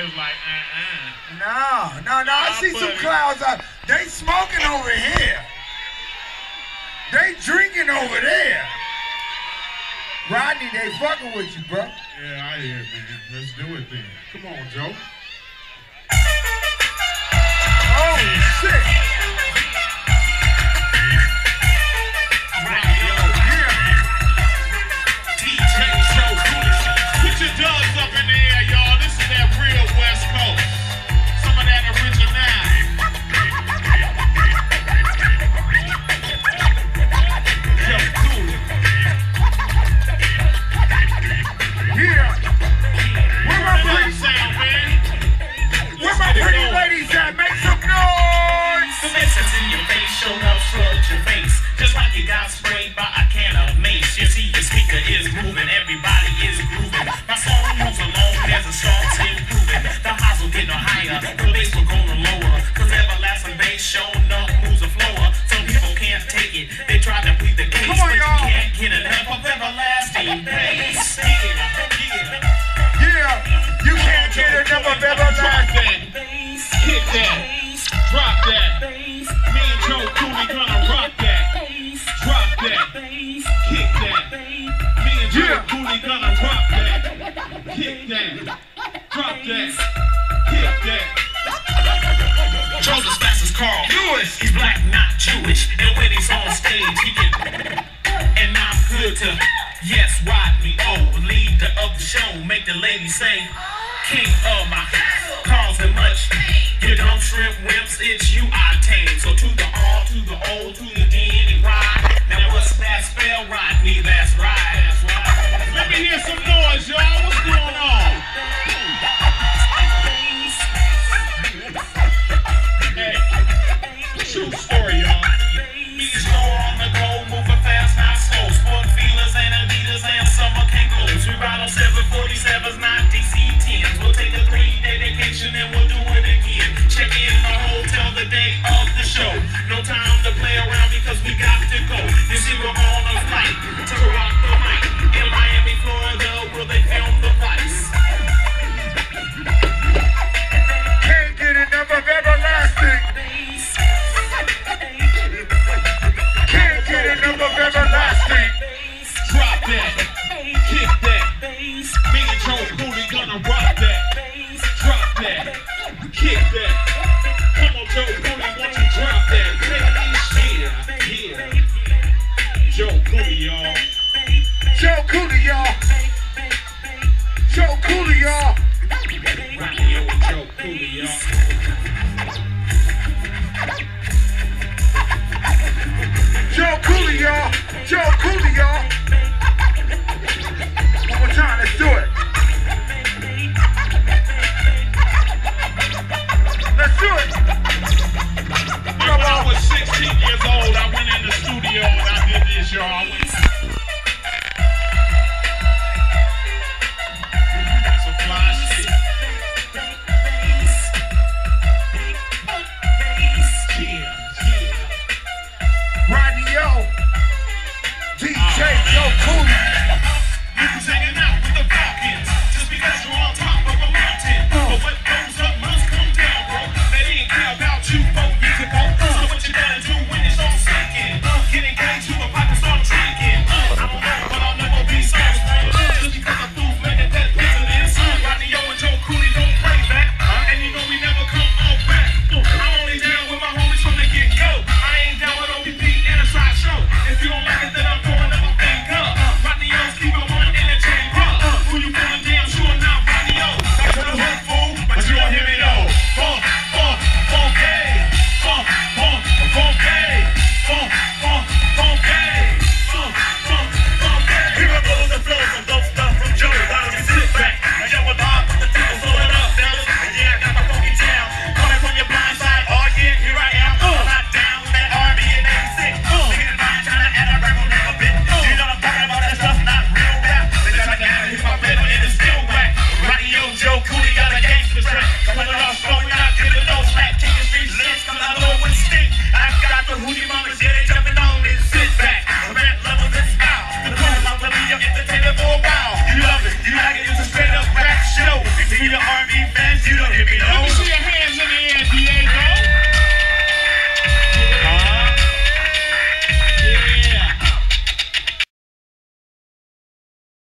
It was like, uh-uh. No, no, no. I, I see some clouds out. They smoking over here. They drinking over there. Rodney, they fucking with you, bro. Yeah, I hear, man. Let's do it then. Come on, Joe. That's Yeah. Booty gonna drop that. Kick that. Drop that. Kick that. Joe's fast as Carl Lewis, He's black, not Jewish. And when he's on stage, he can. And I'm good to. Yes, ride me. Oh, lead the up the show. Make the ladies say, King of my story, y'all. Me slow on the go, moving fast, not slow. Sport Filas and Adidas and summer Kangaroos. We ride on 747s, not y'all. Yo, Coolio.